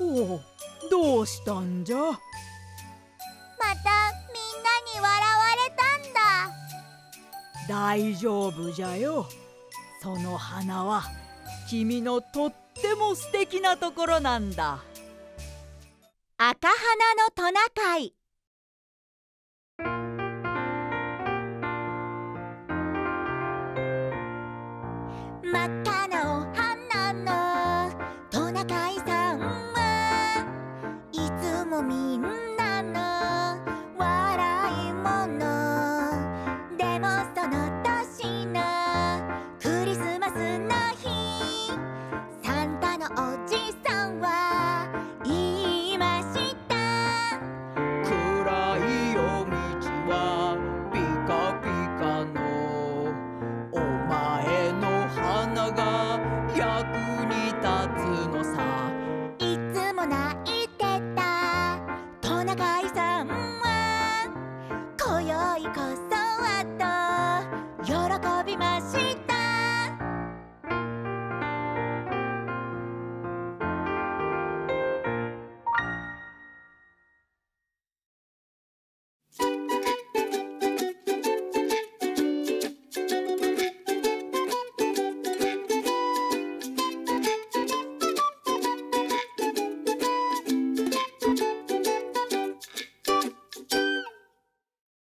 おおどうしたんじゃ？またみんなに笑われたんだ。大丈夫じゃよ。その花は君のとっても素敵なところなんだ。赤花のトナカイ。真っ赤みんなの笑いもの。でもその年の